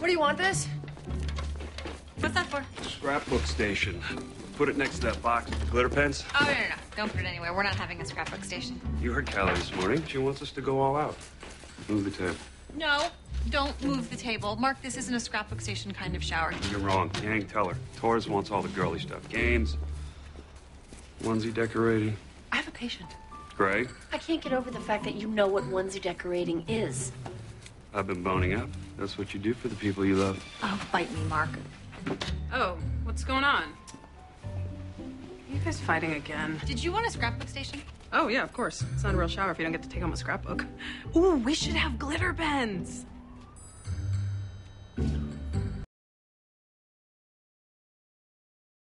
What do you want this? What's that for? Scrapbook station. Put it next to that box with the glitter pens. Oh, no, no, no. Don't put it anywhere. We're not having a scrapbook station. You heard Callie this morning. She wants us to go all out. Move the table. No, don't move the table. Mark, this isn't a scrapbook station kind of shower. You're wrong. Yang, tell her. Torres wants all the girly stuff. Games, onesie decorating. I have a patient. Grey, I can't get over the fact that you know what onesie decorating is. I've been boning up. That's what you do for the people you love. Oh, bite me, Mark. Oh, what's going on? You guys fighting again? Did you want a scrapbook station? Oh, yeah, of course. It's not a real shower if you don't get to take home a scrapbook. Ooh, we should have glitter pens.